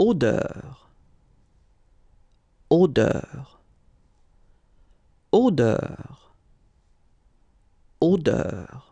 odeur, odeur, odeur, odeur.